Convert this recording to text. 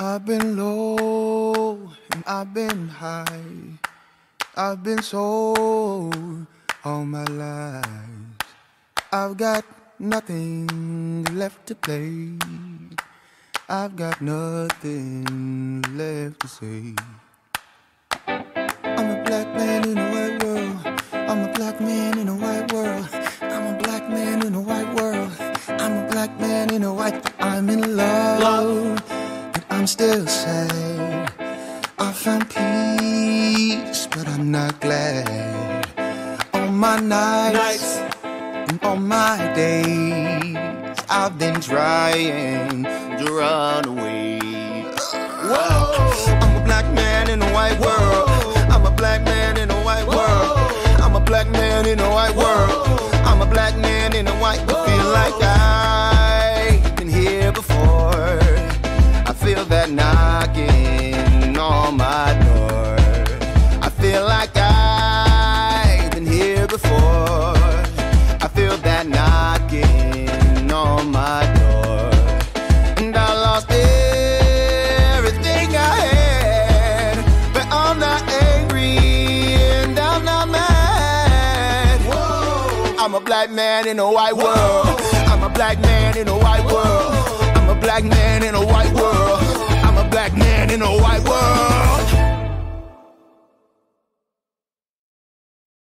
I've been low and I've been high. I've been so all my life. I've got nothing left to play. I've got nothing left to say. I'm a black man in a white world. I'm a black man in a white world. I'm a black man in a white world. I'm a black man in a white. I'm in love, I'm still sad. I found peace, but I'm not glad. On my nights and on my days, I've been trying to run away. Whoa, I'm a black man in a white world. I'm a black man in a white world. I'm a black man in a white world. On my door. And I lost everything I had. But I'm not angry and I'm not mad. I'm a black man in a white world. I'm a black man in a white world. I'm a black man in a white world. I'm a black man in a white world.